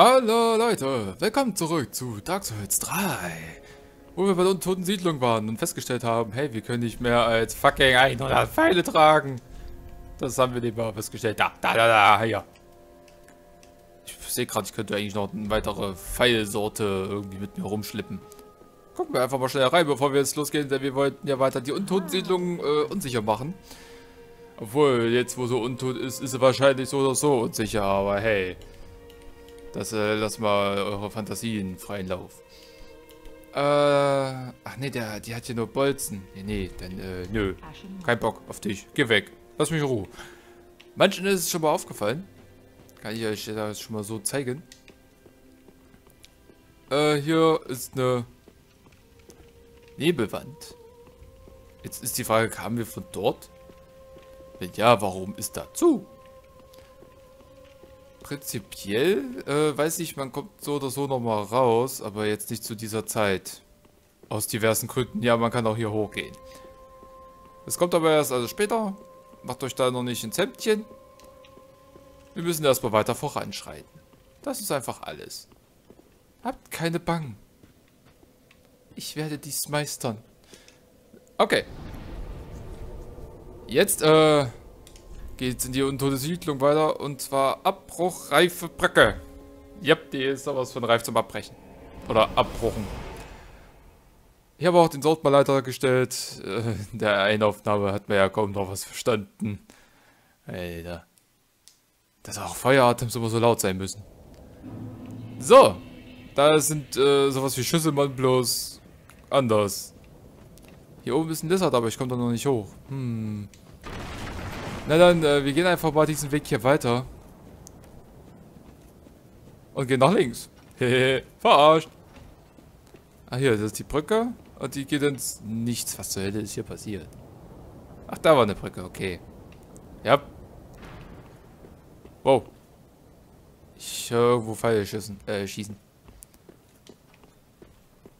Hallo Leute, willkommen zurück zu Dark Souls 3. Wo wir bei der untoten Siedlung waren und festgestellt haben, hey, wir können nicht mehr als fucking 100 Pfeile tragen. Das haben wir lieber festgestellt. Da, da, da, da, hier. Ich sehe gerade, ich könnte eigentlich noch eine weitere Pfeilsorte irgendwie mit mir rumschleppen. Gucken wir einfach mal schnell rein, bevor wir jetzt losgehen, denn wir wollten ja weiter die untoten Siedlung äh, unsicher machen. Obwohl, jetzt wo so untot ist, ist sie wahrscheinlich so oder so unsicher, aber hey. Das äh, lass mal eure Fantasien freien Lauf. Äh, ach nee, der, die hat hier nur Bolzen. Nee, nee, dann, äh, nö. Kein Bock auf dich. Geh weg. Lass mich in Ruhe. Manchen ist es schon mal aufgefallen. Kann ich euch das schon mal so zeigen. Äh, hier ist eine Nebelwand. Jetzt ist die Frage, kamen wir von dort? Wenn ja, warum ist da zu? Prinzipiell, äh, weiß ich, man kommt so oder so nochmal raus, aber jetzt nicht zu dieser Zeit. Aus diversen Gründen. Ja, man kann auch hier hochgehen. Es kommt aber erst also später. Macht euch da noch nicht ins Hemdchen. Wir müssen erstmal weiter voranschreiten. Das ist einfach alles. Habt keine Bang. Ich werde dies meistern. Okay. Jetzt, äh, geht's in die untote Siedlung weiter. Und zwar Abbruchreife Brücke. Yep, die ist sowas von reif zum Abbrechen. Oder Abbruchen. Ich habe auch den Sortmalleiter gestellt. Äh, In der Einaufnahme hat man ja kaum noch was verstanden. Alter. Dass auch Feueratems immer so laut sein müssen. So. Da sind äh, sowas wie Schüsselmann bloß anders. Hier oben ist ein Lizard, aber ich komme da noch nicht hoch. Hm. Na dann, äh, wir gehen einfach mal diesen Weg hier weiter. Und gehen nach links. Hehe, verarscht. Ah, hier, das ist die Brücke. Und die geht ins Nichts. Was zur Hölle ist hier passiert? Ach, da war eine Brücke, okay. Ja. Wow. Ich höre irgendwo Pfeile schießen. Äh, schießen.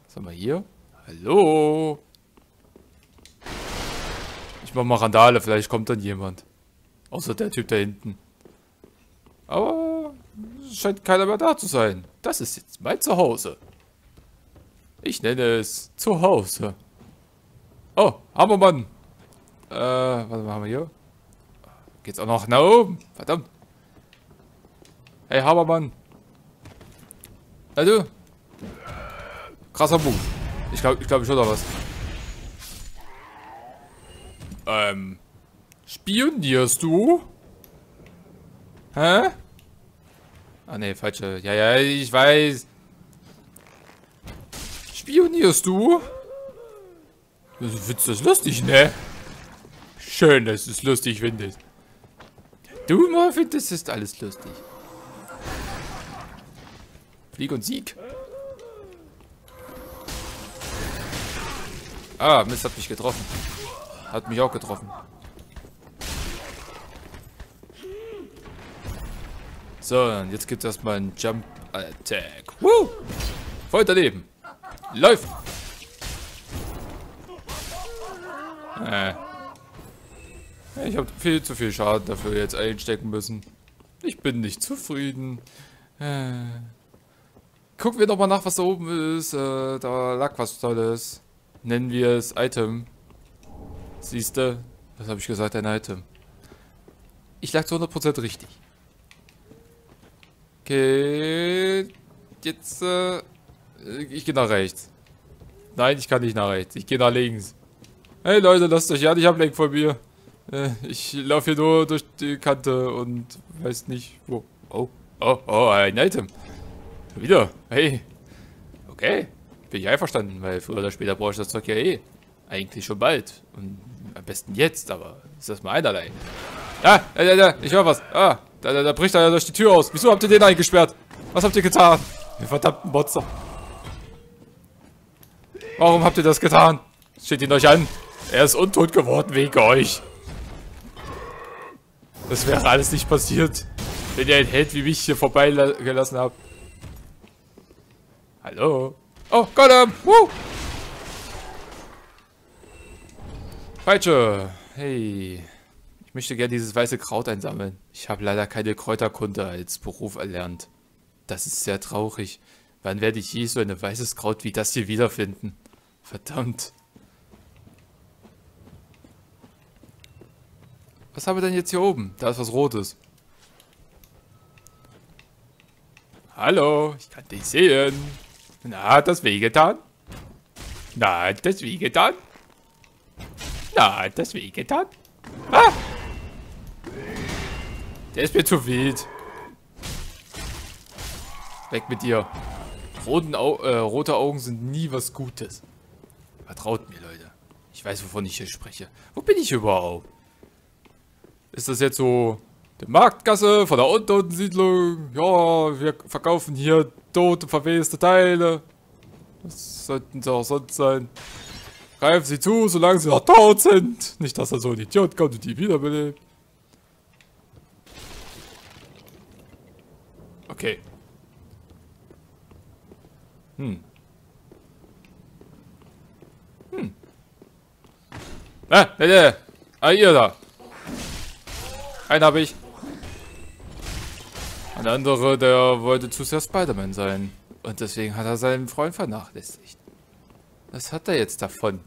Was haben wir hier? Hallo? Ich mach mal Randale, vielleicht kommt dann jemand. Außer der Typ da hinten. Aber scheint keiner mehr da zu sein. Das ist jetzt mein Zuhause. Ich nenne es Zuhause. Oh, Hammermann. Äh, was haben wir hier? Geht's auch noch nach oben? Verdammt. Hey, Hammermann. Du? Krasser Buch. Ich glaube, ich glaube schon noch was. Ähm. Spionierst du? Hä? Ah ne, falsche. Ja, ja, ich weiß. Spionierst du? Du findest das lustig, ne? Schön, dass du es lustig findest. Du mal findest es alles lustig. Flieg und Sieg. Ah, Mist hat mich getroffen. Hat mich auch getroffen. So, jetzt gibt es erstmal einen Jump Attack. Woo! Voll daneben. Läuft! Äh. Ich habe viel zu viel Schaden dafür jetzt einstecken müssen. Ich bin nicht zufrieden. Äh. Gucken wir doch mal nach, was da oben ist. Äh, da lag was Tolles. Nennen wir es Item. Siehste, was habe ich gesagt? Ein Item. Ich lag zu 100% richtig. Okay. Jetzt, äh, ich gehe nach rechts. Nein, ich kann nicht nach rechts. Ich gehe nach links. Hey Leute, lasst euch ja nicht ablenken von mir. Äh, ich laufe hier nur durch die Kante und weiß nicht wo. Oh, oh, oh, ein Item. Wieder. Hey. Okay. Bin ich einverstanden, weil früher oder später brauche ich das Zeug ja eh. Eigentlich schon bald. Und am besten jetzt, aber ist das mal einerlei. Ah, da, da, da, ich höre was. Ah, da, da, da bricht er ja durch die Tür aus. Wieso habt ihr den eingesperrt? Was habt ihr getan? Ihr verdammten Monster. Warum habt ihr das getan? Steht ihn euch an. Er ist untot geworden wegen euch. Das wäre alles nicht passiert, wenn ihr einen Held wie mich hier vorbeigelassen habt. Hallo? Oh, Gollum! Woo! Peitsche. Hey. Ich möchte gerne dieses weiße Kraut einsammeln. Ich habe leider keine Kräuterkunde als Beruf erlernt. Das ist sehr traurig. Wann werde ich je so ein weißes Kraut wie das hier wiederfinden? Verdammt. Was haben wir denn jetzt hier oben? Da ist was Rotes. Hallo, ich kann dich sehen. Na, hat das wehgetan? Na, hat das wehgetan? Na, hat das wehgetan? Ah! Der ist mir zu wild. Weg mit dir. Roten Au äh, rote Augen sind nie was Gutes. Vertraut mir, Leute. Ich weiß, wovon ich hier spreche. Wo bin ich überhaupt? Ist das jetzt so die Marktgasse von der untoten Siedlung? Ja, wir verkaufen hier tote, verweste Teile. Was sollten sie auch sonst sein? Greifen sie zu, solange sie noch tot sind. Nicht, dass da so ein Idiot kommt und die wiederbelebt. Okay. Hm. Hm. Ah, ne, ne. Ah, ihr da. Einen habe ich. Ein anderer, der wollte zu sehr Spider-Man sein. Und deswegen hat er seinen Freund vernachlässigt. Was hat er jetzt davon?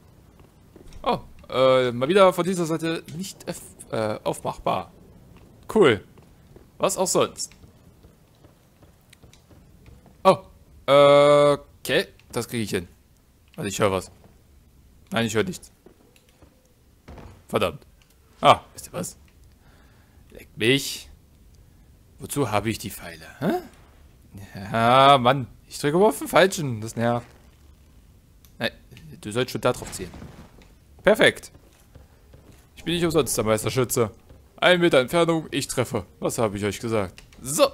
Oh, äh, mal wieder von dieser Seite nicht äh, aufmachbar. Cool. Was auch sonst. Oh, äh, okay, das kriege ich hin. Also ich höre was. Nein, ich höre nichts. Verdammt. Ah, wisst ihr was? Leckt mich. Wozu habe ich die Pfeile? Hä? Ja, Mann. Ich drücke aber auf den falschen. Das nervt. Nein, du sollst schon da drauf ziehen. Perfekt. Ich bin nicht umsonst der Meisterschütze. Ein Meter Entfernung, ich treffe. Was habe ich euch gesagt? So.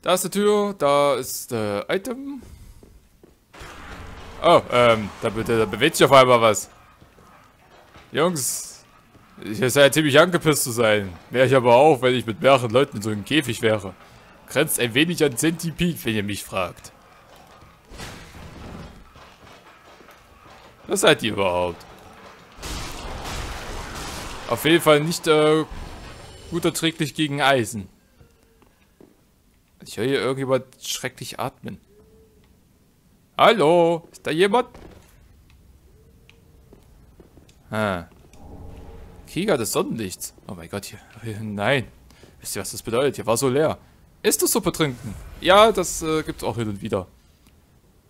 Da ist die Tür, da ist äh, Item. Oh, ähm, da, da, bewegt sich auf einmal was. Jungs, ihr seid ziemlich angepisst zu sein. Wäre ich aber auch, wenn ich mit mehreren Leuten in so einem Käfig wäre. Grenzt ein wenig an Centipede, wenn ihr mich fragt. Was seid ihr überhaupt? Auf jeden Fall nicht äh, gut erträglich gegen Eisen. Ich höre hier irgendjemand schrecklich atmen. Hallo? Ist da jemand? Ah. Krieger des Sonnenlichts. Oh mein Gott, hier. Nein. Wisst ihr, was das bedeutet? Hier war so leer. Ist das Suppe trinken? Ja, das äh, gibt es auch hin und wieder.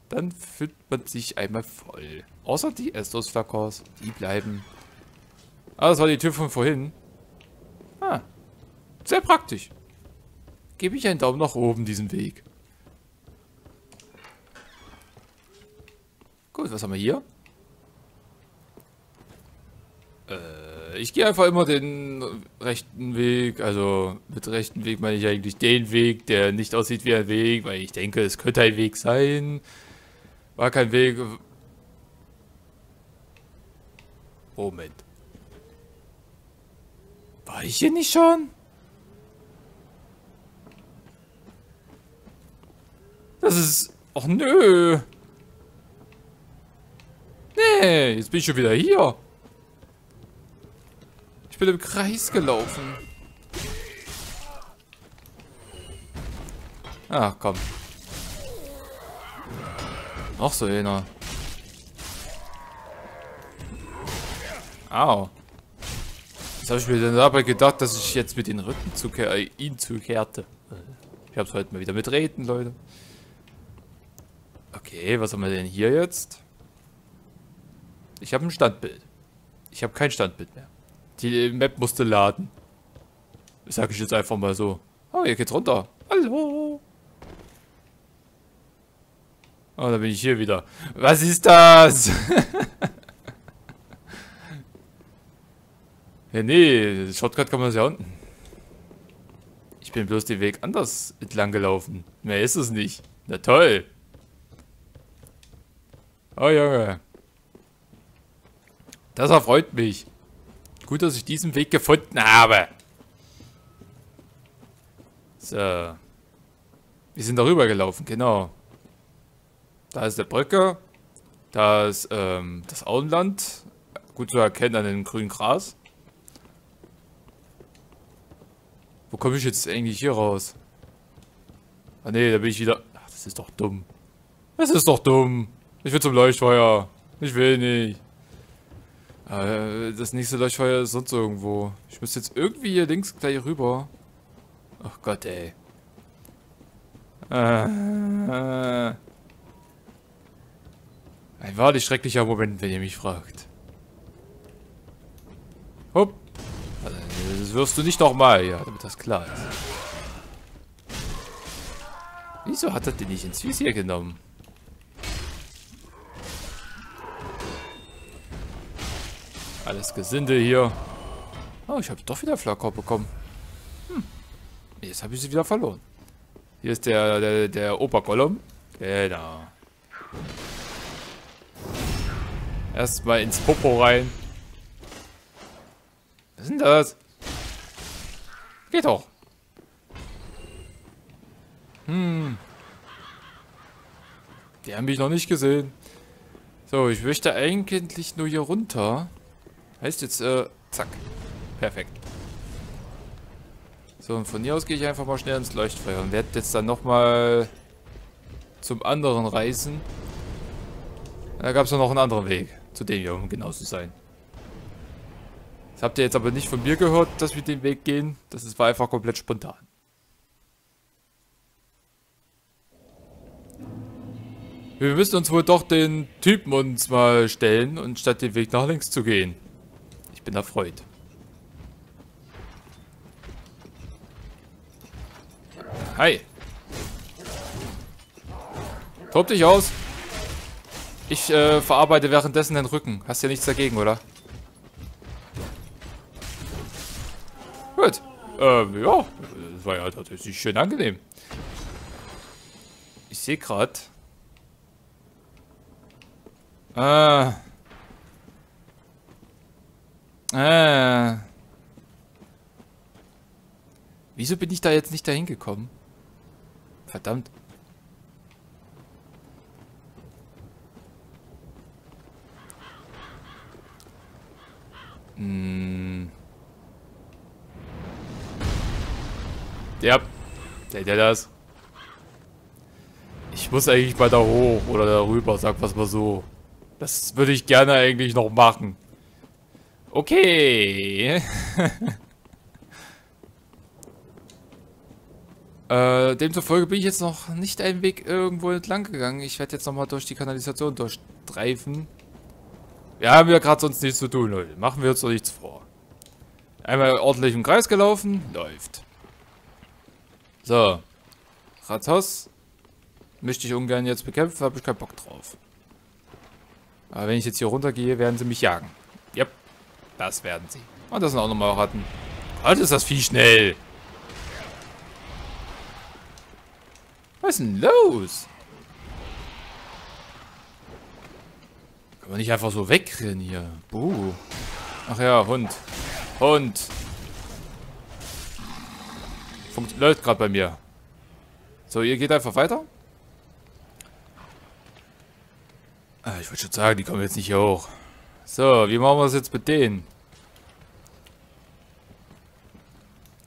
Dann füllt man sich einmal voll. Außer die Estos-Flakons. Die bleiben. Ah, das war die Tür von vorhin. Ah. Sehr praktisch gebe ich einen Daumen nach oben diesen Weg. Gut, was haben wir hier? Äh, ich gehe einfach immer den rechten Weg. Also mit rechten Weg meine ich eigentlich den Weg, der nicht aussieht wie ein Weg, weil ich denke, es könnte ein Weg sein. War kein Weg. Moment. War ich hier nicht schon? Das ist... Och nö. Nee, jetzt bin ich schon wieder hier. Ich bin im Kreis gelaufen. Ach, komm. Noch so einer. Au. Was habe ich mir denn dabei gedacht, dass ich jetzt mit den Rücken zu äh, ihn zukehrte? Ich hab's heute mal wieder mit Reden, Leute. Okay, was haben wir denn hier jetzt? Ich habe ein Standbild. Ich habe kein Standbild mehr. Die Map musste laden. Das sage ich jetzt einfach mal so. Oh, hier geht's runter. Hallo. Oh, da bin ich hier wieder. Was ist das? ja, nee, Shortcut kann man ja unten. Ich bin bloß den Weg anders entlang gelaufen. Mehr ist es nicht. Na toll. Oh Junge. Das erfreut mich. Gut, dass ich diesen Weg gefunden habe. So. Wir sind darüber gelaufen, genau. Da ist der Brücke. Da ist ähm, das Auenland. gut zu erkennen an dem grünen Gras. Wo komme ich jetzt eigentlich hier raus? Ah ne, da bin ich wieder... Ach, das ist doch dumm. Das ist doch dumm. Ich will zum Leuchtfeuer. Ich will nicht. Äh, das nächste Leuchtfeuer ist sonst irgendwo. Ich muss jetzt irgendwie hier links gleich rüber. Ach Gott, ey. Äh, äh. Ein wahrlich schrecklicher Moment, wenn ihr mich fragt. Hopp. Also, das wirst du nicht nochmal, ja, damit das klar ist. Wieso hat er den nicht ins Visier genommen? Alles Gesinde hier. Oh, ich habe doch wieder Flakor bekommen. Hm. Jetzt habe ich sie wieder verloren. Hier ist der, der, der Obergollum. Genau. Erstmal ins Popo rein. Was ist denn das? Geht doch. Hm. Die haben mich noch nicht gesehen. So, ich möchte eigentlich nur hier runter. Heißt jetzt, äh, zack. Perfekt. So, und von hier aus gehe ich einfach mal schnell ins Leuchtfeuer und werde jetzt dann nochmal zum anderen reisen. Da gab es noch einen anderen Weg. Zu dem hier, um genau zu sein. Das habt ihr jetzt aber nicht von mir gehört, dass wir den Weg gehen. Das war einfach komplett spontan. Wir müssen uns wohl doch den Typen uns mal stellen und statt den Weg nach links zu gehen bin erfreut. Hi. Tob dich aus. Ich äh, verarbeite währenddessen den Rücken. Hast ja nichts dagegen, oder? Gut. Ähm, ja. Das war ja tatsächlich schön angenehm. Ich sehe gerade. Ah. Äh. Wieso bin ich da jetzt nicht dahin gekommen? Verdammt. Hm. Ja. Seht ihr das? Ich muss eigentlich mal da hoch oder da rüber, sag was mal so. Das würde ich gerne eigentlich noch machen. Okay. äh, demzufolge bin ich jetzt noch nicht einen Weg irgendwo entlang gegangen. Ich werde jetzt nochmal durch die Kanalisation durchstreifen. Wir haben ja gerade sonst nichts zu tun, Leute. Machen wir uns doch nichts vor. Einmal ordentlich im Kreis gelaufen. Läuft. So. Rathaus. Möchte ich ungern jetzt bekämpfen, habe ich keinen Bock drauf. Aber wenn ich jetzt hier runtergehe, werden sie mich jagen. Das werden sie. Und das sind auch nochmal Ratten. Gott, ist das Vieh schnell. Was ist denn los? Kann man nicht einfach so wegrennen hier. Buh. Ach ja, Hund. Hund. Funkt läuft gerade bei mir. So, ihr geht einfach weiter. Ah, ich wollte schon sagen, die kommen jetzt nicht hier hoch. So, wie machen wir es jetzt mit denen?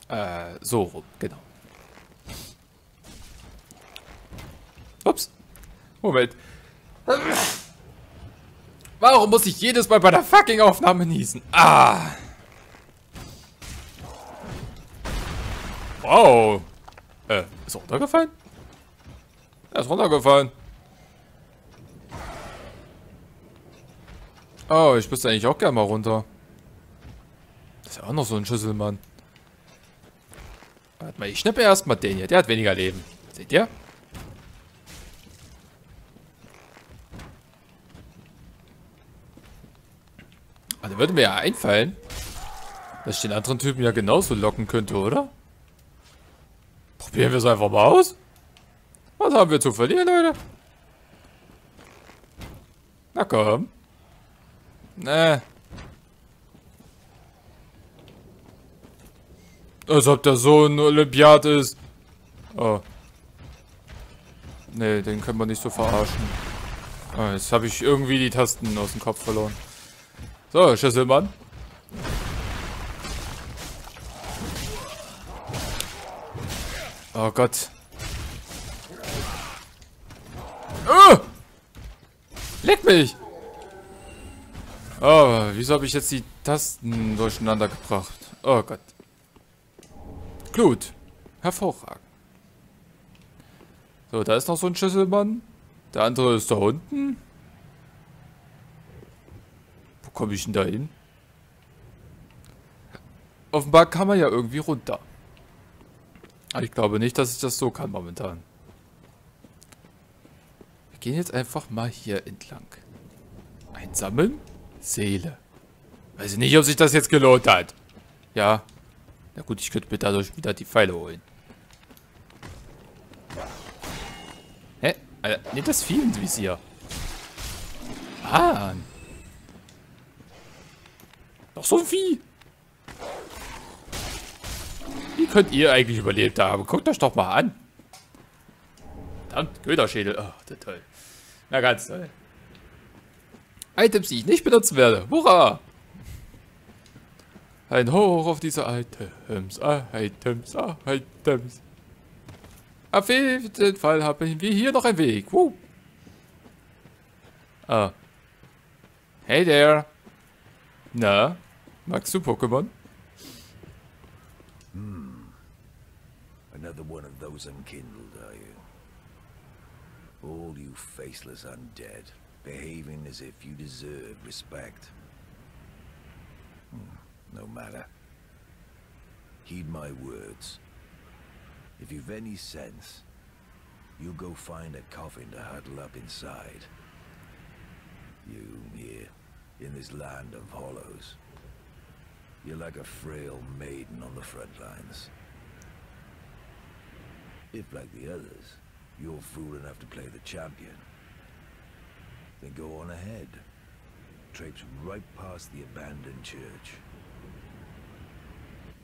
Äh, so rum, genau. Ups. Moment. Warum muss ich jedes Mal bei der fucking Aufnahme niesen? Ah. Wow. Äh, ist er runtergefallen? Er ist runtergefallen. Oh, ich müsste eigentlich auch gerne mal runter. Das ist ja auch noch so ein Schüsselmann. Warte mal, ich schnippe erstmal den hier. Der hat weniger Leben. Seht ihr? Also würde mir ja einfallen, dass ich den anderen Typen ja genauso locken könnte, oder? Probieren wir es einfach mal aus. Was haben wir zu verlieren, Leute? Na komm. Nee. Als ob der so ein Olympiad ist. Oh. Nee, den können wir nicht so verarschen. Oh, jetzt habe ich irgendwie die Tasten aus dem Kopf verloren. So, Schlüsselmann. Oh Gott. Oh! Leck mich! Oh, wieso habe ich jetzt die Tasten durcheinander gebracht? Oh Gott. Glut. Hervorragend. So, da ist noch so ein Schlüsselmann. Der andere ist da unten. Wo komme ich denn da hin? Offenbar kann man ja irgendwie runter. Aber ich glaube nicht, dass ich das so kann momentan. Wir gehen jetzt einfach mal hier entlang. Einsammeln? Seele. Weiß ich nicht, ob sich das jetzt gelohnt hat. Ja. Na gut, ich könnte mir dadurch wieder die Pfeile holen. Hä? Alter, nee, das Visier. Ah. Noch so ein Vieh. Wie könnt ihr eigentlich überlebt haben? Guckt euch doch mal an. Verdammt, Köderschädel. Oh, toll. Na, ganz toll. Items, die ich nicht benutzen werde. Hurra! Ein Hoch auf diese Items, Items, Items. Auf jeden Fall haben wir hier noch einen Weg. Woo. Ah. Hey there. Na, magst du Pokémon? Another one of those unkindled, are you? All you faceless undead, behaving as if you deserve respect. Hmm, no matter. Heed my words. If you've any sense, you go find a coffin to huddle up inside. You here, in this land of hollows. You're like a frail maiden on the front lines. If, like the others, you're fool enough to play the champion, then go on ahead. Traipse right past the abandoned church.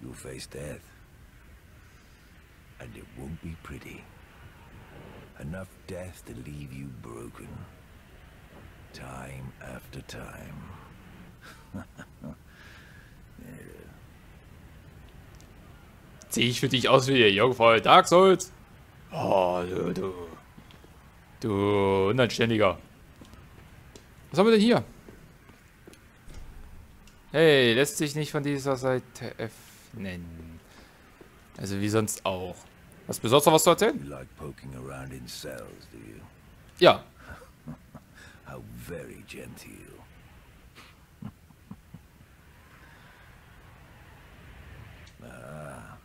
You'll face death. And it won't be pretty. Enough death to leave you broken. Time after time. Sehe ich für dich aus wie der Jungfrau Dark Souls? Oh, du, du. Du Unanständiger. Was haben wir denn hier? Hey, lässt sich nicht von dieser Seite öffnen. Also wie sonst auch. Hast du sonst noch was zu erzählen? You like poking around in cells, do you? Ja. How very genteel. ah.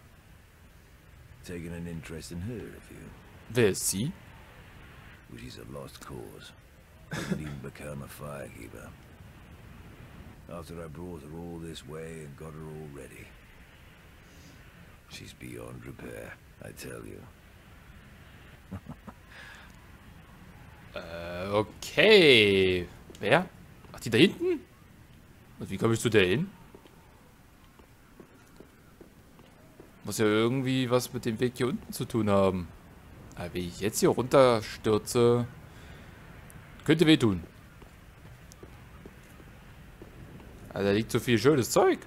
Taking an interest in her, have you? Wer ist sie? Well, she's a lost cause. Even become a firekeeper. After I brought her all this way and got her all ready. She's beyond repair, I tell you. Äh, okay. Wer? Ach, die da hinten? Wie komme ich zu der hin? Muss ja irgendwie was mit dem Weg hier unten zu tun haben. Aber wie ich jetzt hier runterstürze, könnte wehtun. Also, da liegt so viel schönes Zeug.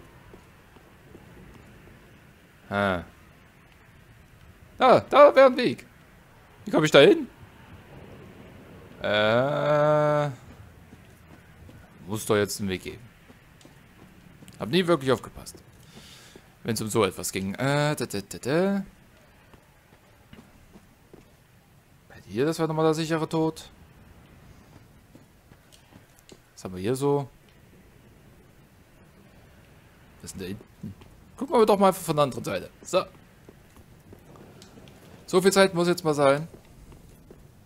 Ah. Ah, da wäre ein Weg. Wie komme ich da hin? Äh. Muss doch jetzt einen Weg geben. Hab nie wirklich aufgepasst. Wenn es um so etwas ging. Äh, da, da, da, da. Bei dir, das war nochmal der sichere Tod. Was haben wir hier so? Was ist denn da hinten? Gucken wir doch mal von der anderen Seite. So. So viel Zeit muss jetzt mal sein.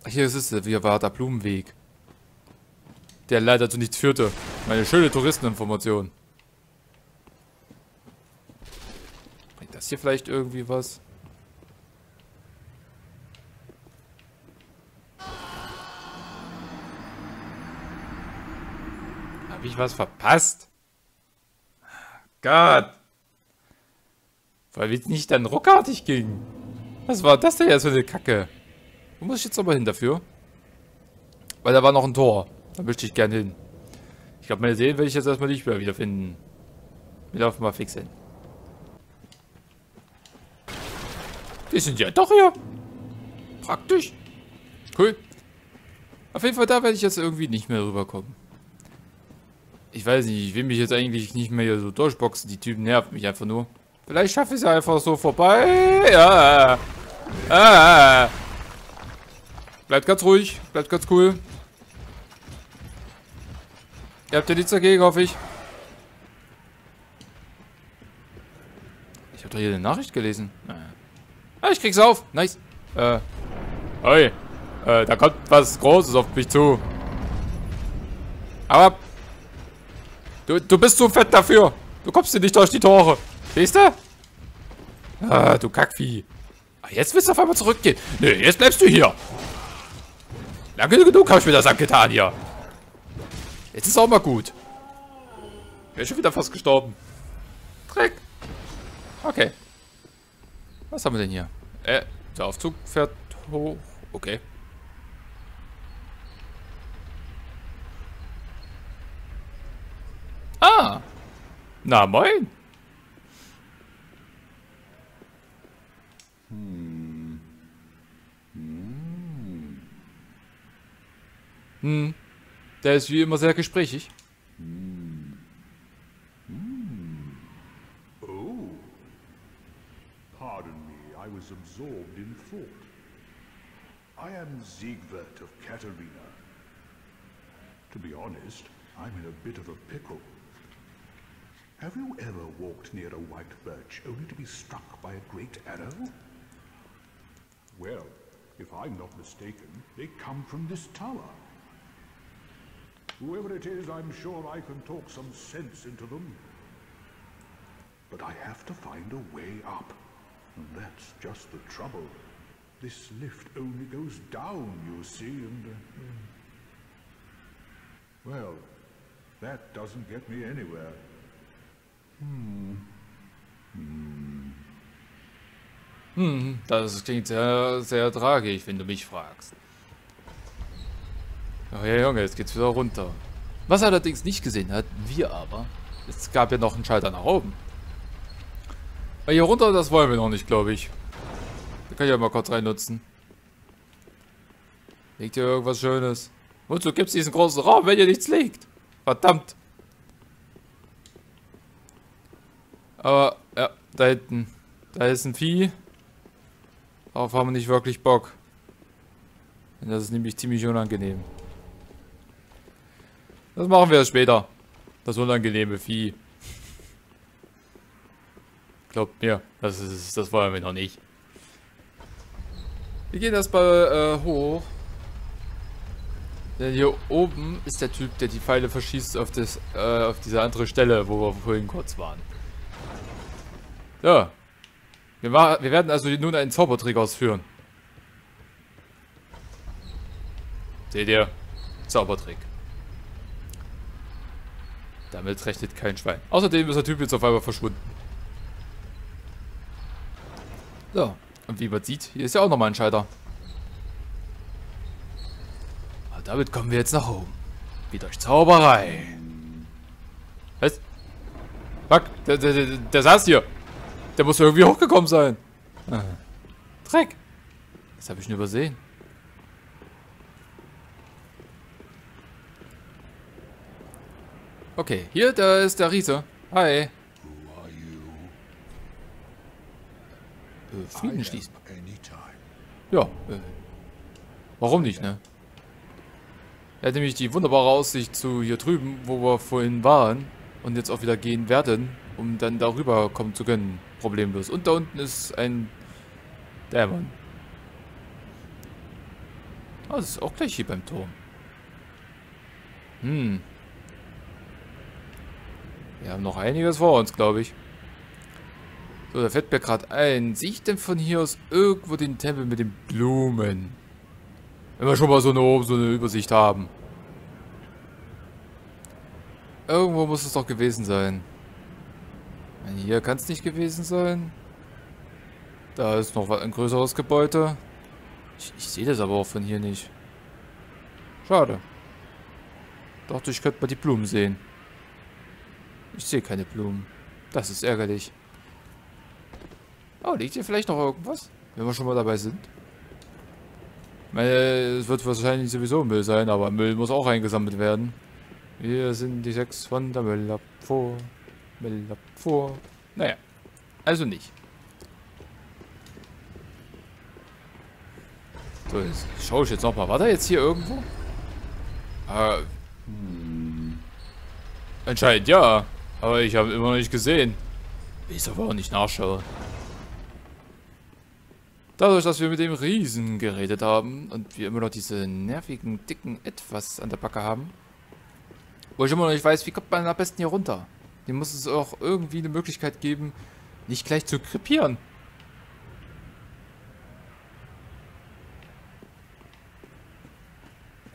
Ach, hier ist es, hier war der Blumenweg. Der leider zu nichts führte. Meine schöne Touristeninformation. Bringt das hier vielleicht irgendwie was? Ich was verpasst? Gott. Weil es nicht dann ruckartig ging. Was war das denn jetzt für eine Kacke? Wo muss ich jetzt aber hin dafür? Weil da war noch ein Tor. Da möchte ich gern hin. Ich glaube, meine Seelen werde ich jetzt erstmal nicht mehr wiederfinden. Wir laufen mal fix hin. Die sind ja doch hier. Praktisch. Cool. Auf jeden Fall, da werde ich jetzt irgendwie nicht mehr rüberkommen. Ich weiß nicht, ich will mich jetzt eigentlich nicht mehr hier so durchboxen. Die Typen nerven mich einfach nur. Vielleicht schaffe ich es einfach so vorbei. Ja. Ah. Bleibt ganz ruhig. Bleibt ganz cool. Ihr habt ja nichts dagegen, hoffe ich. Ich habe doch hier eine Nachricht gelesen. Ah, ich krieg's auf. Nice. Äh. Oi. Äh, da kommt was Großes auf mich zu. Aber. Du, du bist zu fett dafür. Du kommst hier nicht durch die Tore. Siehst du? Ah, du Kackvieh. Ah, jetzt willst du auf einmal zurückgehen. Nee, jetzt bleibst du hier. Lange genug habe ich mir das angetan hier. Jetzt ist auch mal gut. Ich bin schon wieder fast gestorben. Dreck. Okay. Was haben wir denn hier? Äh, der Aufzug fährt hoch. Okay. Ah. Na, moin. Hm. Der ist wie immer sehr gesprächig. Oh. Pardon me, I was absorbed in thought. I am Siegbert of Katarina. To be honest, I'm in a bit of a pickle. Have you ever walked near a white birch only to be struck by a great arrow? Well, if I'm not mistaken, they come from this tower. Whoever it is, I'm sure I can talk some sense into them. But I have to find a way up. And that's just the trouble. This lift only goes down, you see, and... Uh, well, that doesn't get me anywhere. Hm, das klingt sehr, sehr tragisch, wenn du mich fragst. Ach ja, Junge, jetzt geht's wieder runter. Was er allerdings nicht gesehen hat, wir aber, es gab ja noch einen Schalter nach oben. Weil hier runter, das wollen wir noch nicht, glaube ich. Da kann ich ja mal kurz rein nutzen. Liegt hier irgendwas Schönes? Wozu gibt's diesen großen Raum, wenn hier nichts liegt? Verdammt. Aber, ja, da hinten. Da ist ein Vieh. Darauf haben wir nicht wirklich Bock. Das ist nämlich ziemlich unangenehm. Das machen wir später. Das unangenehme Vieh. Glaubt mir, das, ist, das wollen wir noch nicht. Wir gehen erstmal äh, hoch. Denn hier oben ist der Typ, der die Pfeile verschießt auf, das, äh, auf diese andere Stelle, wo wir vorhin kurz waren. So. Wir, wir werden also nun einen Zaubertrick ausführen. Seht ihr? Zaubertrick. Damit rechnet kein Schwein. Außerdem ist der Typ jetzt auf einmal verschwunden. So. Und wie man sieht, hier ist ja auch nochmal ein Schalter. Und damit kommen wir jetzt nach oben. Wie durch Zauberei. Was? Fuck, der, der, der, der saß hier. Der muss irgendwie hochgekommen sein. Ah. Dreck. Das habe ich schon übersehen. Okay, hier, da ist der Riese. Hi. Äh, Frieden schließen. Ja, äh, warum nicht, ne? Er hat nämlich die wunderbare Aussicht zu hier drüben, wo wir vorhin waren und jetzt auch wieder gehen werden, um dann darüber kommen zu können. Problemlos. Und da unten ist ein Dämon. Ah, das ist auch gleich hier beim Turm. Hm. Wir haben noch einiges vor uns, glaube ich. So, da fällt mir gerade ein. Sehe ich denn von hier aus irgendwo den Tempel mit den Blumen? Wenn wir schon mal so eine, so eine Übersicht haben. Irgendwo muss es doch gewesen sein. Hier kann es nicht gewesen sein. Da ist noch ein größeres Gebäude. Ich, ich sehe das aber auch von hier nicht. Schade. Dachte, ich könnte mal die Blumen sehen. Ich sehe keine Blumen. Das ist ärgerlich. Oh, liegt hier vielleicht noch irgendwas? Wenn wir schon mal dabei sind. Ich meine, es wird wahrscheinlich sowieso Müll sein, aber Müll muss auch eingesammelt werden. Wir sind die sechs von der Müllabfuhr. Müllabfuhr. Naja, also nicht. So, jetzt schaue ich jetzt nochmal. War da jetzt hier irgendwo? Äh, hm. Anscheinend ja. Aber ich habe immer noch nicht gesehen. Ich aber auch nicht nachschaue. Dadurch, dass wir mit dem Riesen geredet haben und wir immer noch diese nervigen, dicken Etwas an der Backe haben, wo ich immer noch nicht weiß, wie kommt man am besten hier runter? Dem muss es auch irgendwie eine Möglichkeit geben, nicht gleich zu krepieren.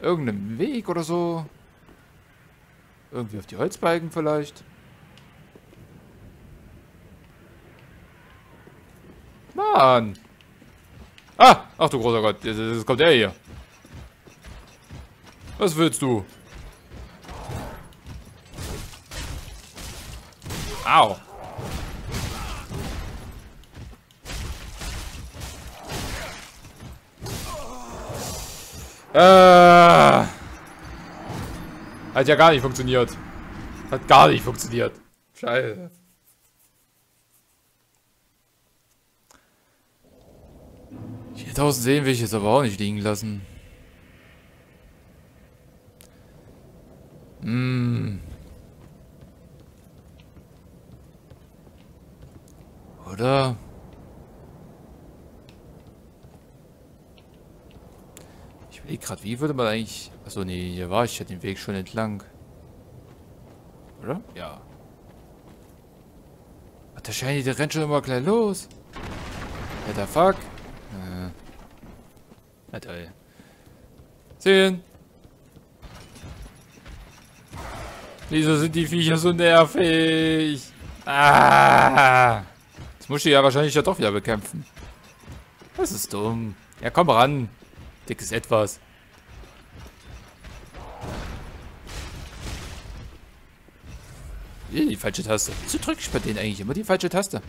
Irgendeinem Weg oder so. Irgendwie auf die Holzbalken vielleicht. Mann! Ah! Ach du großer Gott, jetzt kommt er hier. Was willst du? Au! Äh, hat ja gar nicht funktioniert. Hat gar nicht funktioniert. Scheiße. Hier draußen sehen will ich jetzt aber auch nicht liegen lassen. Hm. Oder? Ich überlege gerade, wie würde man eigentlich... Achso, nee, hier war ich ja den Weg schon entlang. Oder? Ja. Ach, der Shiny, der rennt schon immer gleich los. Ja, der Fuck. Äh. Na toll. Sehen. Wieso sind die Viecher so nervig? Ah. Muss ich ja wahrscheinlich ja doch wieder bekämpfen. Das ist dumm. Ja, komm ran. Dickes Etwas. Die falsche Taste. Wieso drücke ich bei denen eigentlich immer die falsche Taste?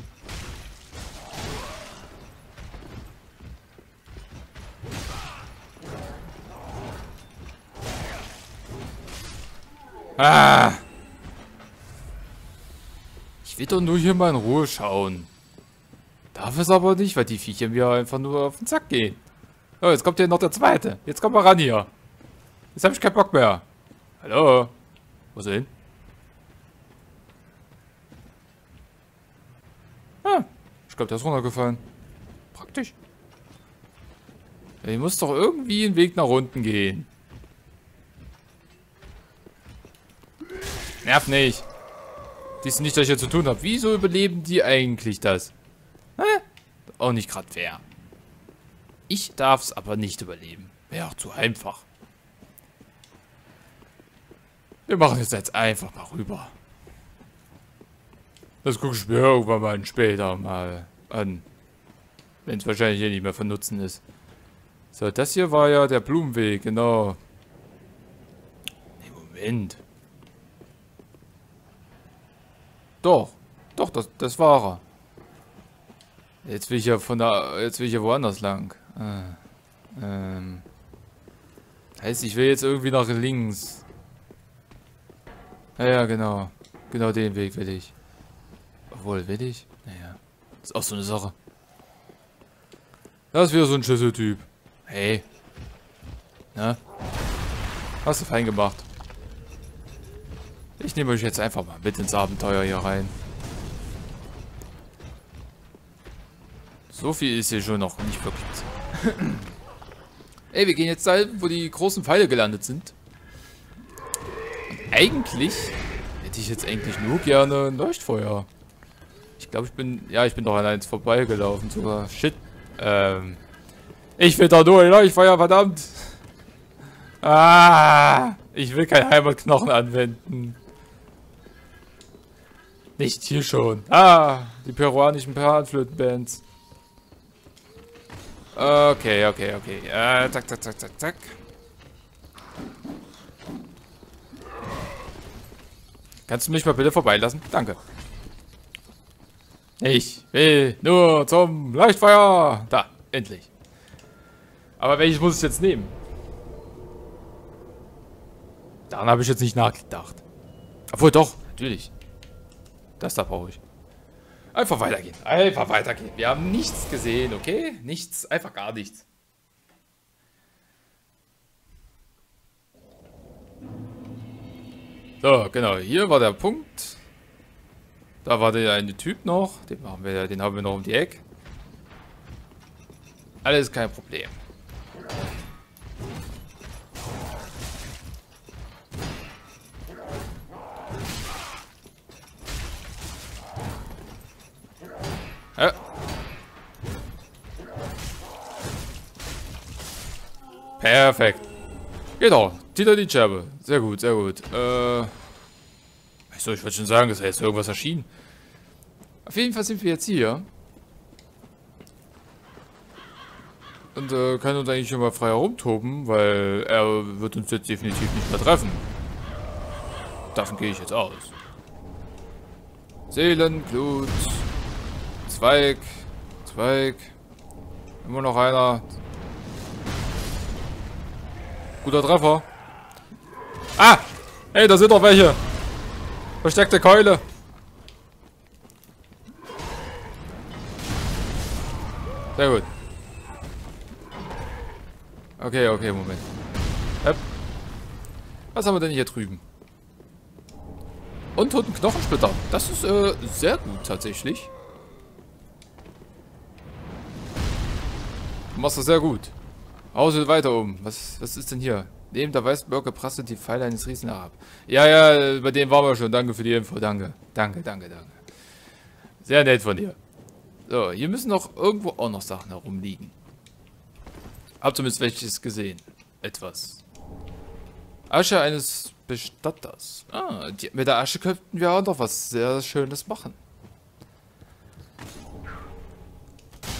Ah! Ich will doch nur hier mal in Ruhe schauen. Darf es aber nicht, weil die Viecher mir einfach nur auf den Sack gehen. Oh, jetzt kommt hier noch der zweite. Jetzt kommt mal ran hier. Jetzt habe ich keinen Bock mehr. Hallo? Wo ist er hin? Ah, ich glaube, der ist runtergefallen. Praktisch. Ich muss doch irgendwie einen Weg nach unten gehen. Nerv nicht. Dies nicht, dass ich hier zu tun habe. Wieso überleben die eigentlich das? Auch nicht gerade fair. Ich darf es aber nicht überleben. Wäre auch zu einfach. Wir machen es jetzt einfach mal rüber. Das gucke ich mir irgendwann mal später mal an. Wenn es wahrscheinlich hier nicht mehr von Nutzen ist. So, das hier war ja der Blumenweg, genau. Nee, Moment. Doch. Doch, das, das war er. Jetzt will ich ja von da. Jetzt will ich ja woanders lang. Ah, ähm. Heißt, ich will jetzt irgendwie nach links. Ja, ja, genau. Genau den Weg will ich. Obwohl, will ich? Naja. Ist auch so eine Sache. Das ist wieder so ein Schlüsseltyp. Hey. Na? Hast du fein gemacht. Ich nehme euch jetzt einfach mal mit ins Abenteuer hier rein. So viel ist hier schon noch nicht wirklich. Ey, wir gehen jetzt da, wo die großen Pfeile gelandet sind. Und eigentlich hätte ich jetzt eigentlich nur gerne ein Leuchtfeuer. Ich glaube, ich bin... Ja, ich bin doch an eins vorbeigelaufen sogar. Shit. Ähm... Ich will doch nur ein Leuchtfeuer, verdammt. Ah, ich will kein Heimatknochen anwenden. Nicht hier schon. Ah, die peruanischen Panflötenbands. Okay, okay, okay. Äh, zack, zack, zack, zack, zack. Kannst du mich mal bitte vorbeilassen? Danke. Ich will nur zum Leuchtfeuer. Da, endlich. Aber welches muss ich jetzt nehmen? Daran habe ich jetzt nicht nachgedacht. Obwohl doch, natürlich. Das da brauche ich. Einfach weitergehen. Einfach weitergehen. Wir haben nichts gesehen, okay? Nichts, einfach gar nichts. So, genau. Hier war der Punkt. Da war der eine Typ noch. Den haben wir, den haben wir noch um die Ecke. Alles kein Problem. Ja. Perfekt. Genau, Tita die Scherbe. Sehr gut, sehr gut. Äh. Achso, ich wollte schon sagen, es ist jetzt irgendwas erschienen. Auf jeden Fall sind wir jetzt hier. Und äh, können uns eigentlich schon mal frei herumtoben, weil er wird uns jetzt definitiv nicht mehr treffen. Davon gehe ich jetzt aus. Seelenglut. Zweig. Zweig. Immer noch einer. Guter Treffer. Ah! Hey, da sind doch welche. Versteckte Keule. Sehr gut. Okay, okay, Moment. Äp. Was haben wir denn hier drüben? Untoten Knochensplitter. Das ist äh, sehr gut tatsächlich. Du machst das sehr gut. Hause weiter um. Was, was ist denn hier? Neben der Weißblöcke prasselt die Pfeile eines Riesen herab. Ja, ja, bei dem waren wir schon. Danke für die Info. Danke. Danke, danke, danke. Sehr nett von dir. So, hier müssen noch irgendwo auch noch Sachen herumliegen. Hab zumindest welches gesehen. Etwas. Asche eines Bestatters. Ah, die, mit der Asche könnten wir auch noch was sehr Schönes machen.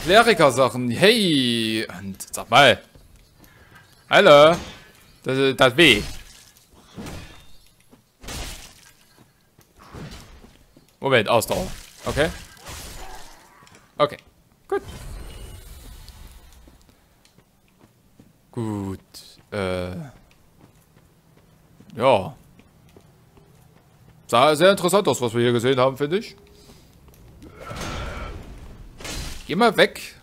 Kleriker-Sachen. Hey! Und sag mal. Hallo? Das, das weh. Moment, Ausdauer. Okay. Okay. Gut. Gut. Äh. Ja. Sah sehr interessant aus, was wir hier gesehen haben, finde ich. Geh mal weg.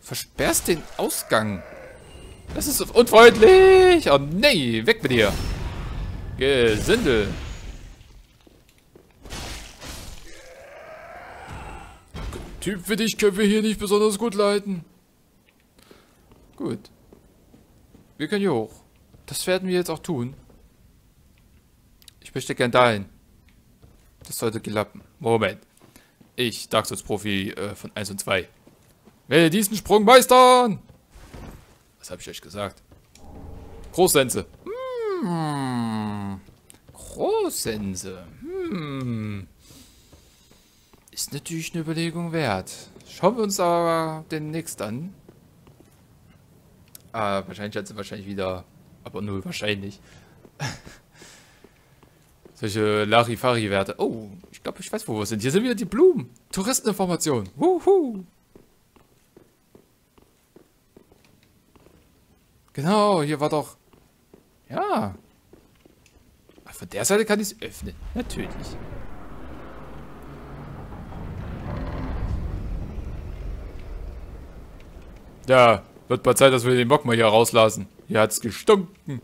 Versperrst den Ausgang. Das ist unfreundlich. Oh nee, weg mit dir. Gesindel. Typ für dich können wir hier nicht besonders gut leiten. Gut. Wir können hier hoch. Das werden wir jetzt auch tun. Ich möchte gern dahin. Das sollte klappen. Moment. Ich, Dark Souls Profi äh, von 1 und 2. Werde diesen Sprung meistern! Was habe ich euch gesagt? Großsense. Hm. Großsense. Hm. Ist natürlich eine Überlegung wert. Schauen wir uns aber demnächst an. Ah, wahrscheinlich hat sie wahrscheinlich wieder, aber nur wahrscheinlich. Solche Larifari-Werte. Oh, ich glaube, ich weiß, wo wir sind. Hier sind wieder die Blumen. Touristeninformation. Wuhu. Genau, hier war doch... Ja. Von der Seite kann ich es öffnen. Natürlich. Ja, wird mal Zeit, dass wir den Bock mal hier rauslassen. Hier hat's gestunken.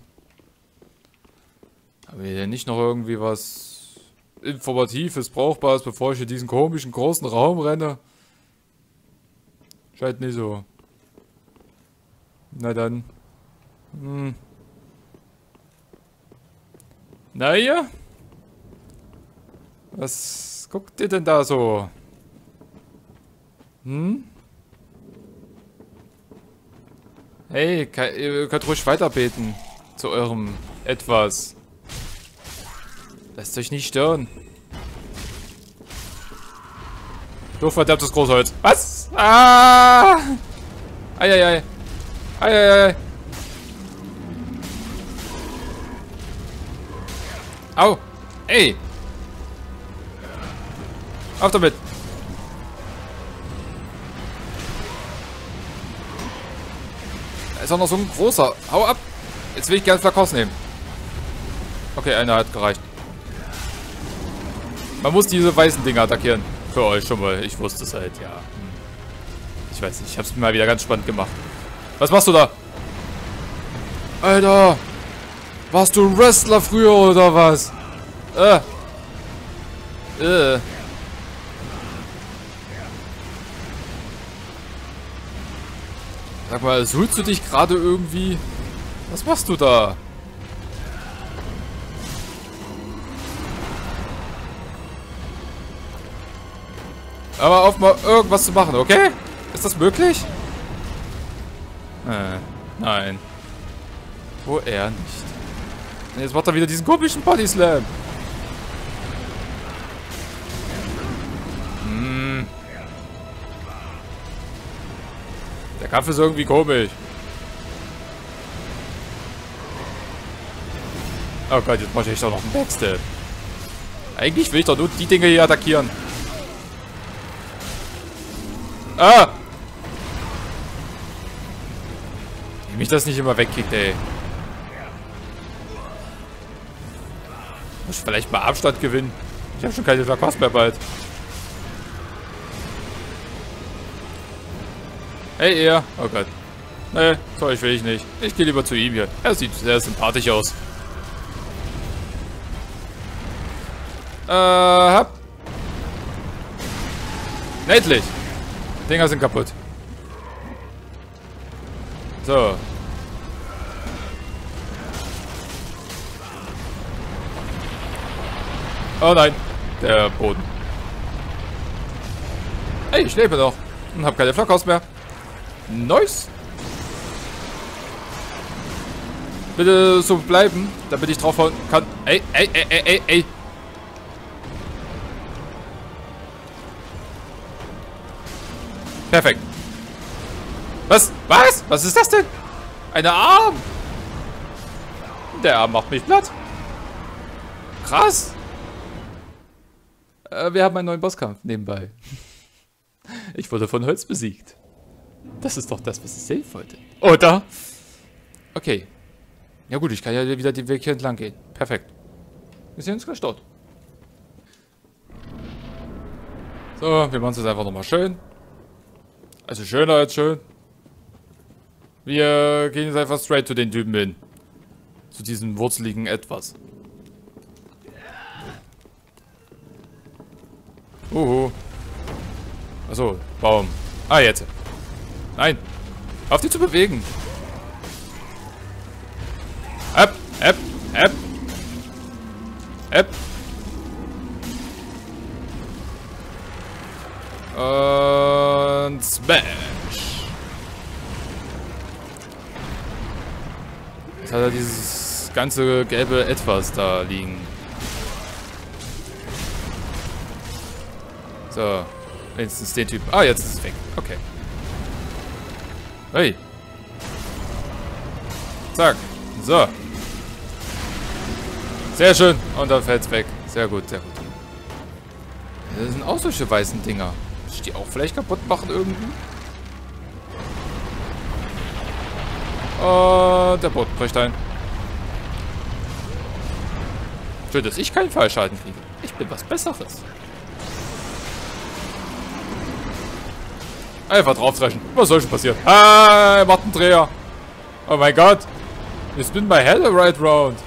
Haben wir hier nicht noch irgendwie was Informatives, Brauchbares, bevor ich in diesen komischen großen Raum renne? Scheint nicht so. Na dann. Hm. Naja. Was guckt ihr denn da so? Hm? Hey, ihr könnt ruhig weiterbeten. Zu eurem etwas. Lasst euch nicht stören. Du verderbtes Großholz. Was? Ah! Eieiei. Eieiei. Au. Ey! Auf damit! Da ist auch noch so ein großer. Hau ab! Jetzt will ich gerne Flakos nehmen. Okay, einer hat gereicht. Man muss diese weißen Dinger attackieren. Für euch schon mal. Ich wusste es halt, ja. Hm. Ich weiß nicht, ich hab's mir mal wieder ganz spannend gemacht. Was machst du da? Alter! Warst du ein Wrestler früher oder was? Äh. Äh. Sag mal, suhlst du dich gerade irgendwie? Was machst du da? Aber auf mal irgendwas zu machen, okay? Ist das möglich? Äh, nein. Wo er nicht. Jetzt macht er wieder diesen komischen Body Slam. Hm. Der Kampf ist irgendwie komisch. Oh Gott, jetzt mache ich doch noch einen Backstep. Eigentlich will ich doch nur die Dinge hier attackieren. Ah! Wie mich das nicht immer wegkickt, ey. Muss ich vielleicht mal Abstand gewinnen. Ich habe schon keine Verkost mehr bald. Hey, er. Oh Gott. Nee, so ich will ich nicht. Ich gehe lieber zu ihm hier. Er sieht sehr sympathisch aus. Äh, hab. Endlich. Dinger sind kaputt. So. Oh nein. Der Boden. Ey, ich lebe noch. Und habe keine Flockhaus mehr. Nice. Bitte so bleiben, damit ich draufhauen kann. Ey, ey, ey, ey, ey, ey. Perfekt. Was? Was? Was ist das denn? Eine Arm. Der Arm macht mich platt. Krass. Äh, wir haben einen neuen Bosskampf nebenbei. Ich wurde von Holz besiegt. Das ist doch das, was ich sehen wollte. Oder? Okay. Ja gut, ich kann ja wieder den Weg hier entlang gehen. Perfekt. Wir sehen uns gleich dort. So, wir machen es jetzt einfach nochmal schön. Also schöner als schön. Wir gehen jetzt einfach straight zu den Typen hin. Zu diesem wurzeligen Etwas. Uhu. Achso, Baum. Ah, jetzt. Nein. Auf die zu bewegen. Ab, ab, ab. Ab. Und Smash. Jetzt hat er dieses ganze gelbe Etwas da liegen. So. Wenigstens den Typ. Ah, jetzt ist es weg. Okay. Hey. Zack. So. Sehr schön. Und dann fällt es weg. Sehr gut, sehr gut. Das sind auch solche weißen Dinger. Ich die auch vielleicht kaputt machen irgendwie? Und der Boot bricht ein. Schön, dass ich keinen Fallschaden kriege. Ich bin was Besseres. Einfach draufdreschen. Was soll schon passieren? Ah, er macht einen Dreher. Oh mein Gott. Ich bin bei Hell right round.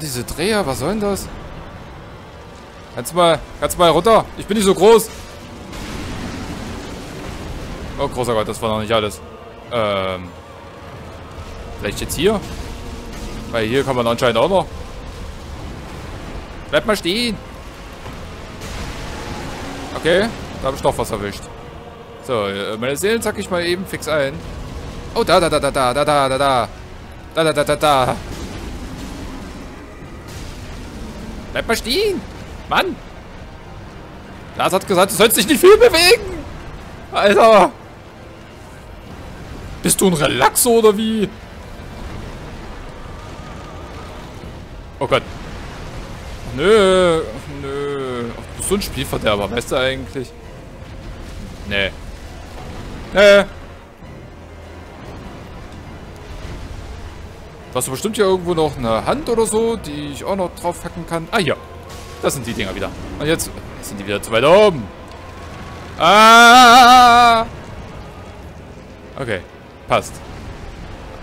Diese Dreher, was soll denn das? Kannst du mal, kannst du mal runter? Ich bin nicht so groß. Oh, großer Gott, das war noch nicht alles. Ähm. Vielleicht jetzt hier? Weil hier kann man anscheinend auch noch. Bleib mal stehen. Okay, da habe ich doch was erwischt. So, äh, meine Seelen zack ich mal eben fix ein. Oh, da, da, da, da, da, da, da, da, da. Da, da, da, da, da. Bleib mal stehen. Mann. Lars hat gesagt, du sollst dich nicht viel bewegen. Alter. Bist du ein Relaxo oder wie? Oh Gott. Nö, nö. Ach, so ein Spielverderber, weißt du eigentlich? Nee. Nee. Du hast du bestimmt hier irgendwo noch eine Hand oder so, die ich auch noch drauf hacken kann. Ah, hier. Das sind die Dinger wieder. Und jetzt sind die wieder zu weit oben. Ah! Okay. Passt.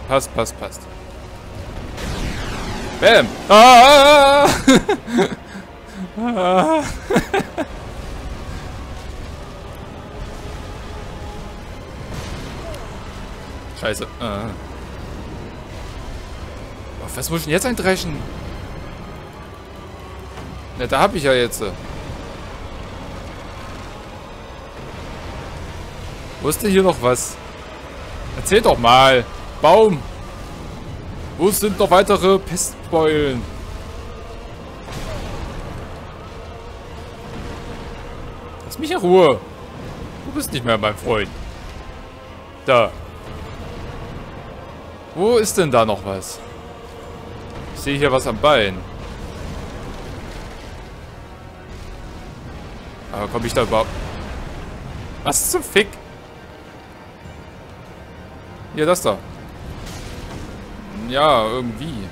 Passt, passt, passt. Bam! Ah! ah! Scheiße. Ah. Auf was muss ich denn jetzt eindreschen? Ne, da hab ich ja jetzt. Wo ist denn hier noch was? Erzähl doch mal. Baum. Wo sind noch weitere Pestbeulen? Lass mich in Ruhe. Du bist nicht mehr mein Freund. Da. Wo ist denn da noch was? Sehe hier was am Bein. Aber komme ich da überhaupt... Was zum Fick? Hier, das da. Ja, irgendwie.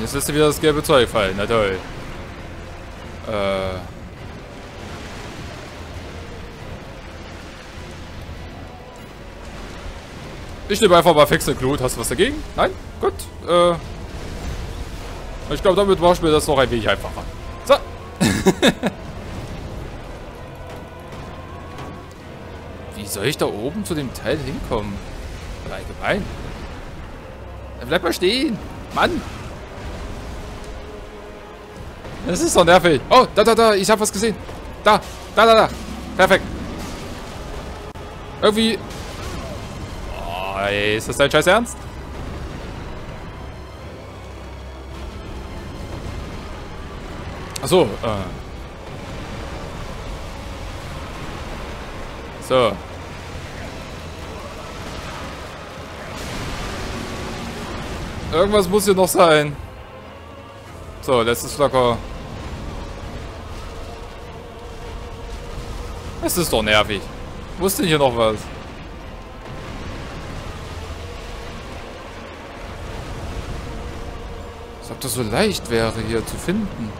Jetzt lässt du wieder das gelbe Zeug fallen. Na toll. Äh... Ich nehme einfach mal fixe Glut. Hast du was dagegen? Nein? Gut. Äh... Ich glaube, damit machst du mir das noch ein wenig einfacher. So. Wie soll ich da oben zu dem Teil hinkommen? Allgemein? Dann bleib mal stehen. Mann. Das ist doch nervig. Oh, da, da, da. Ich habe was gesehen. Da, da, da, da. Perfekt. Irgendwie... Ist das dein scheiß Ernst? Achso, äh. So. Irgendwas muss hier noch sein. So, letztes Flacker. Es ist doch nervig. Denn hier noch was? Ob das so leicht wäre, hier zu finden.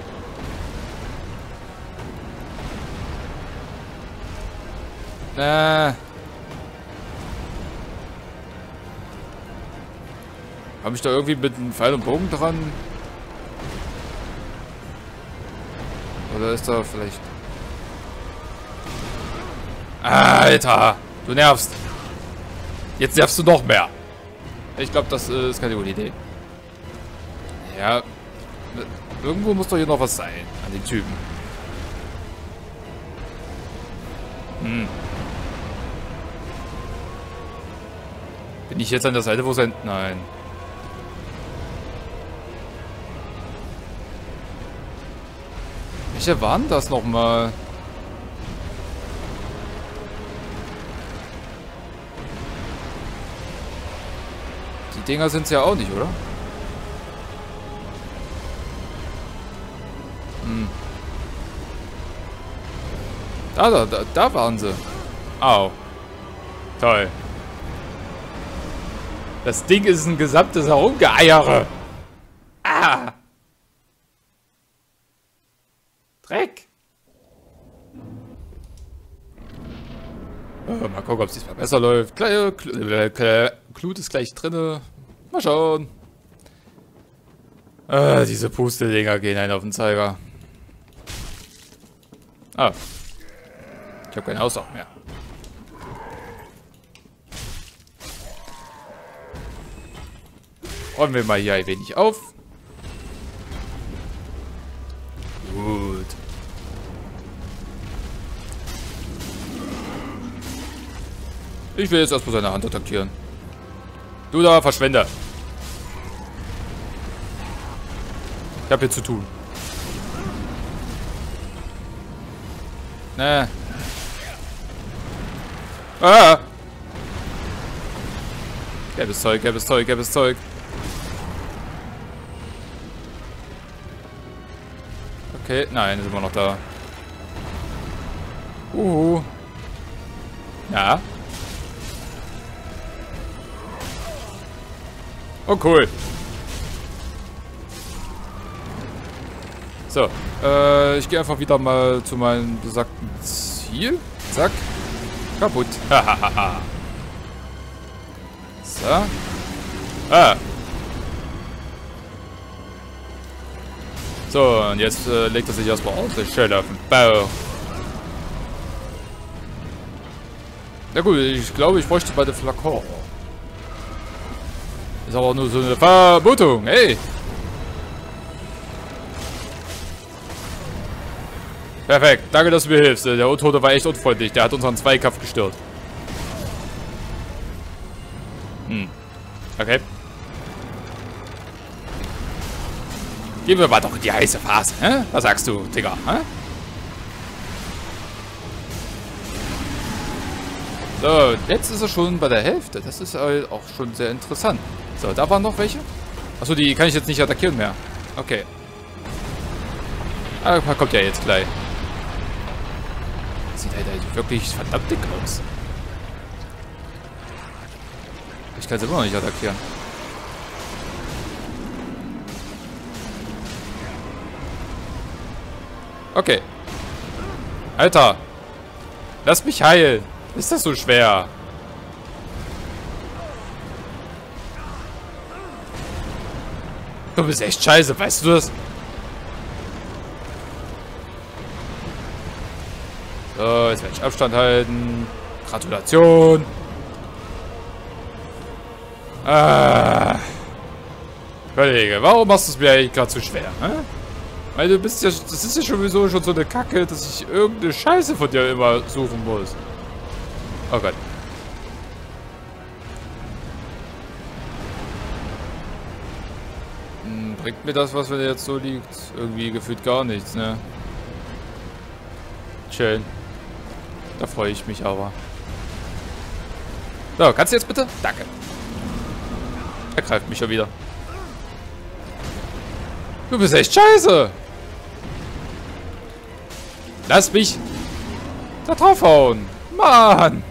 Äh. Habe ich da irgendwie mit einem Pfeil und Bogen dran? Oder ist da vielleicht... Alter! Du nervst! Jetzt nervst du noch mehr! Ich glaube, das äh, ist keine gute Idee. Ja. Irgendwo muss doch hier noch was sein an den Typen. Hm. Bin ich jetzt an der Seite, wo sein... Nein. Welche waren das nochmal? Die Dinger sind es ja auch nicht, oder? Da, da, da, da waren sie. Au. Toll. Das Ding ist ein gesamtes Herumgeeiere. Ah. Dreck. Äh, mal gucken, ob es diesmal besser läuft. Kl Kl Klut ist gleich drinne. Mal schauen. Äh, diese Pusteldinger gehen einen auf den Zeiger. Ah. Habe keinen Ausdruck mehr. Räumen wir mal hier ein wenig auf. Gut. Ich will jetzt erstmal seine Hand attackieren. Du da, Verschwender. Ich habe hier zu tun. Ne. Ah! Gelbes Zeug, gelbes Zeug, gelbes Zeug. Okay, nein, sind wir noch da. Uhu. Ja. Oh, cool. So, äh, ich gehe einfach wieder mal zu meinem besagten Ziel. Zack. Kaputt. Hahaha. so. Ah. So, und jetzt äh, legt er sich erstmal ordentlich schön auf den Bauch. Na gut, ich glaube, ich bräuchte bei der Flakon. Ist aber nur so eine Vermutung, hey! Perfekt, danke, dass du mir hilfst. Der Untote war echt unfreundlich, der hat unseren Zweikampf gestört. Hm. Okay. Gehen wir mal doch in die heiße Phase, hä? Was sagst du, Digga, hä? So, jetzt ist er schon bei der Hälfte. Das ist halt auch schon sehr interessant. So, da waren noch welche. Achso, die kann ich jetzt nicht attackieren mehr. Okay. Ah, kommt ja jetzt gleich. Sieht halt, halt wirklich verdammt dick aus. Ich kann es immer noch nicht attackieren. Okay. Alter. Lass mich heilen. Ist das so schwer? Du bist echt scheiße, weißt du das? So, jetzt werde ich Abstand halten. Gratulation. Ah. Kollege, warum machst du es mir eigentlich gerade zu schwer? Hä? Weil du bist ja, das ist ja sowieso schon so eine Kacke, dass ich irgendeine Scheiße von dir immer suchen muss. Oh Gott. Hm, bringt mir das, was mir jetzt so liegt, irgendwie gefühlt gar nichts, ne? Schön. Da freue ich mich aber. So, kannst du jetzt bitte? Danke. Er greift mich ja wieder. Du bist echt scheiße. Lass mich da draufhauen. Mann.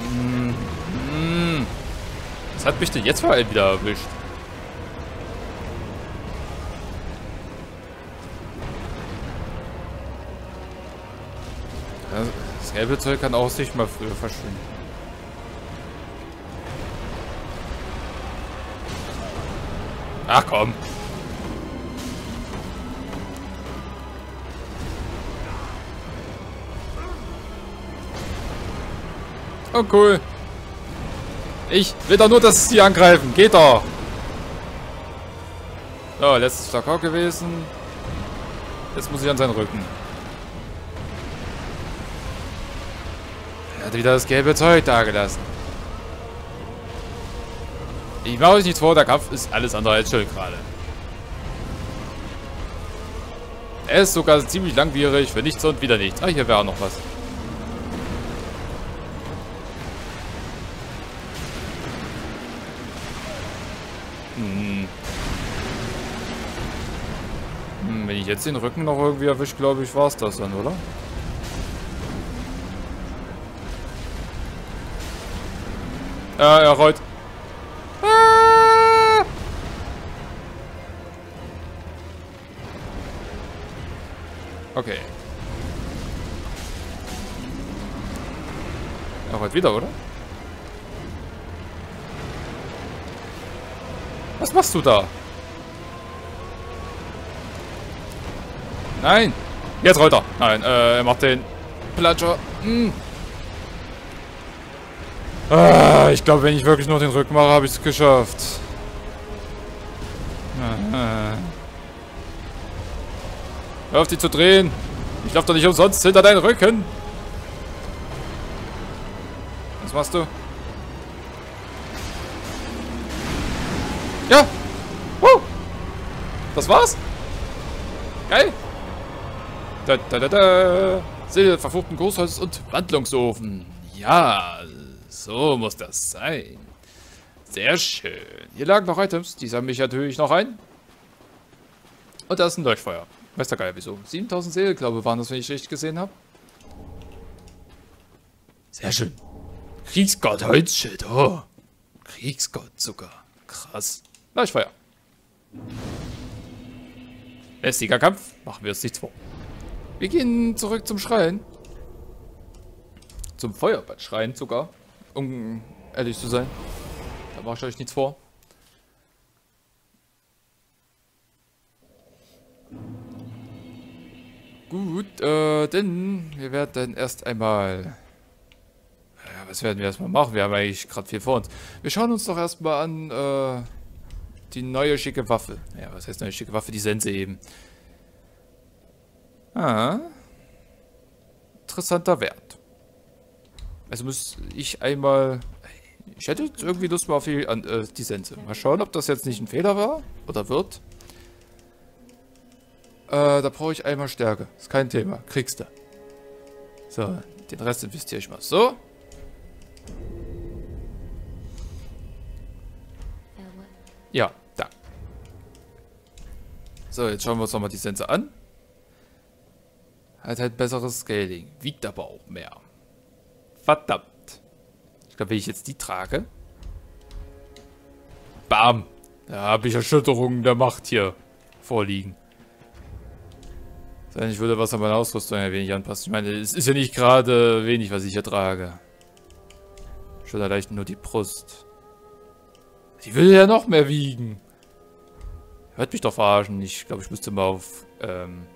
Hm, hm. Was hat mich denn jetzt vor allem wieder erwischt? Zeug kann auch sich mal früher verschwinden. Ach komm. Oh cool. Ich will doch nur, dass sie angreifen. Geht doch. So, letztes Stakor gewesen. Jetzt muss ich an seinen Rücken. Hat wieder das gelbe Zeug dagelassen. Ich mache euch nichts vor, der Kampf ist alles andere als schön gerade. Er ist sogar ziemlich langwierig, für nichts und wieder nichts. Ah, hier wäre auch noch was. Hm. Hm, wenn ich jetzt den Rücken noch irgendwie erwische, glaube ich, war es das dann, oder? Äh, er rollt. Ah! Okay. Er rollt wieder, oder? Was machst du da? Nein! Jetzt rollt er. Nein, äh, er macht den Platscher. Hm. Ah, ich glaube, wenn ich wirklich nur den Rücken mache, habe ich es geschafft. Ah. Hör auf, die zu drehen. Ich laufe doch nicht umsonst hinter deinen Rücken. Was machst du? Ja. Uh. Das war's? Geil. Da, da, da, da. Seele verfluchten Großholz und Wandlungsofen. Ja, so muss das sein. Sehr schön. Hier lagen noch Items. Die sammle ich natürlich noch ein. Und da ist ein Leuchtfeuer. Weiß der Geier wieso. 7000 Seele, glaube ich, waren das, wenn ich richtig gesehen habe. Sehr schön. Kriegsgott Holzschild. Oh. Kriegsgott sogar. Krass. Leuchtfeuer. Lästiger Kampf. Machen wir es nichts vor. Wir gehen zurück zum Schrein. Zum Feuerbadschrein sogar. Um ehrlich zu sein. Da mache ich euch nichts vor. Gut, äh, denn wir werden dann erst einmal... Ja, was werden wir erstmal machen? Wir haben eigentlich gerade viel vor uns. Wir schauen uns doch erstmal an, äh, die neue schicke Waffe. Ja, was heißt neue schicke Waffe? Die Sense eben. Ah. Interessanter Wert. Also muss ich einmal... Ich hätte jetzt irgendwie Lust mal auf die, äh, die Sense. Mal schauen, ob das jetzt nicht ein Fehler war oder wird. Äh, da brauche ich einmal Stärke. Ist kein Thema. Kriegst du. So, den Rest investiere ich mal so. Ja, da. So, jetzt schauen wir uns nochmal die Sense an. Hat halt besseres Scaling. Wiegt aber auch mehr. Verdammt. Ich glaube, wenn ich jetzt die trage. Bam. Da habe ich Erschütterungen der Macht hier vorliegen. Ich würde was an meiner Ausrüstung ein wenig anpassen. Ich meine, es ist ja nicht gerade wenig, was ich hier trage. Schon leicht nur die Brust. Die will ja noch mehr wiegen. Hört mich doch verarschen. Ich glaube, ich müsste mal auf, ähm...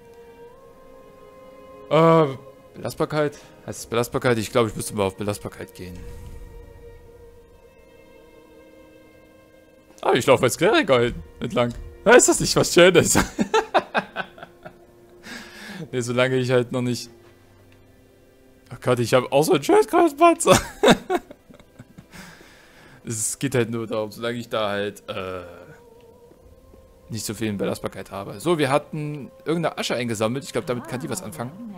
Äh, Belastbarkeit? Heißt es Belastbarkeit? Ich glaube, ich müsste mal auf Belastbarkeit gehen. Ah, ich laufe als Kleriker entlang. Na, ist das nicht was Schönes? ne, solange ich halt noch nicht... Ach Gott, ich habe auch so einen Schildkrautspanzer. es geht halt nur darum, solange ich da halt, äh, nicht so viel Belastbarkeit habe. So, wir hatten irgendeine Asche eingesammelt. Ich glaube, damit kann die was anfangen.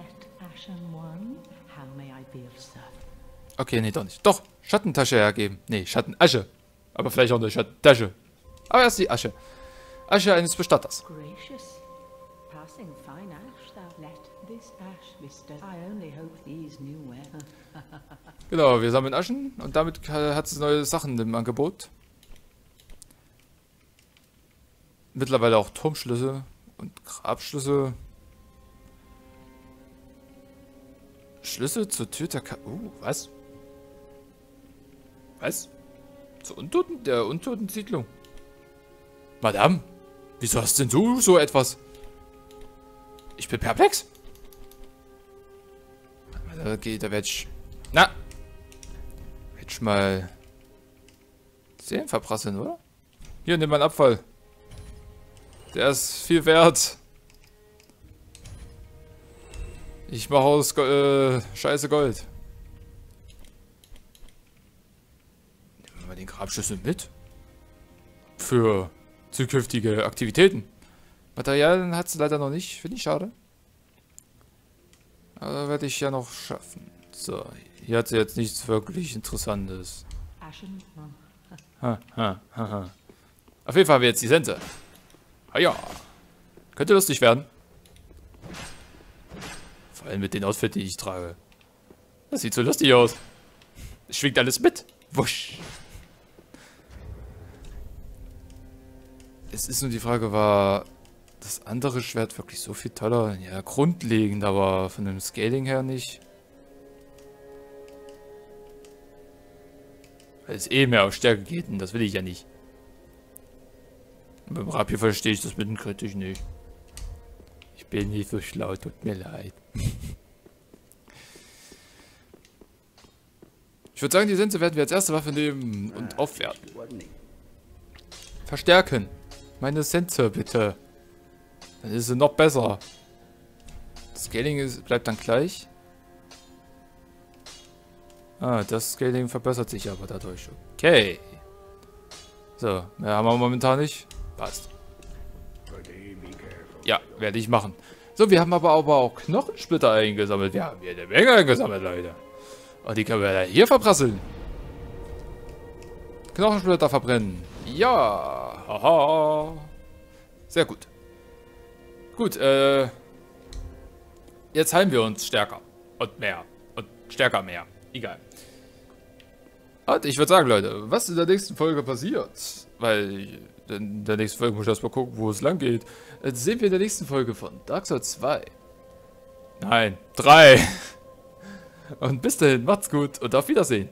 Okay, nee, doch nicht. Doch, Schattentasche hergeben. Nee, Schattenasche. Aber vielleicht auch eine Schattentasche. Aber erst die Asche. Asche eines Bestatters. Gracious. Passing fine ash thou let this ash vista. I only hope these new weather. Genau, wir sammeln Aschen und damit hat es neue Sachen im Angebot. Mittlerweile auch Turmschlüsse und Grabschlüsse. Schlüssel zur Tür der Ka Oh, was? Was? Zur Untoten, der Untoten-Siedlung. Madame, wieso hast denn du so etwas? Ich bin perplex. Da geht, da werde ich... Na! Hätte ich mal... Serien verprasseln, oder? Hier, nimm mal einen Abfall. Der ist viel wert. Ich mache aus äh, Scheiße Gold. Wir den Grabschlüssel mit. Für zukünftige Aktivitäten. Materialien hat es leider noch nicht. Finde ich schade. Aber werde ich ja noch schaffen. So, hier hat sie jetzt nichts wirklich Interessantes. Ha, ha, ha, ha. Auf jeden Fall haben wir jetzt die Sense. Ah ja. Könnte lustig werden. Vor allem mit den Outfit, die ich trage. Das sieht so lustig aus. Es schwingt alles mit. Wusch. Es ist nur die Frage, war das andere Schwert wirklich so viel toller? Ja, grundlegend, aber von dem Scaling her nicht. Weil es eh mehr auf Stärke geht und das will ich ja nicht. Und beim Rapier verstehe ich das mit dem kritisch nicht. Ich bin nicht so schlau, tut mir leid. ich würde sagen, die Sense werden wir als erste Waffe nehmen und aufwerten. Verstärken. Meine Sense, bitte. Dann ist sie noch besser. Scaling ist, bleibt dann gleich. Ah, das Scaling verbessert sich aber dadurch. Okay. So, mehr haben wir momentan nicht. Passt. Ja, werde ich machen. So, wir haben aber, aber auch Knochensplitter eingesammelt. Wir haben hier eine Menge eingesammelt, Leute. Und die können wir dann hier verprasseln. Knochensplitter verbrennen. Ja. Haha. Sehr gut. Gut, äh... Jetzt heilen wir uns stärker. Und mehr. Und stärker mehr. Egal. Und ich würde sagen, Leute, was in der nächsten Folge passiert, weil in der nächsten Folge muss ich erstmal gucken, wo es lang geht, äh, sehen wir in der nächsten Folge von Dark Souls 2. Nein, 3. Und bis dahin, macht's gut und auf Wiedersehen.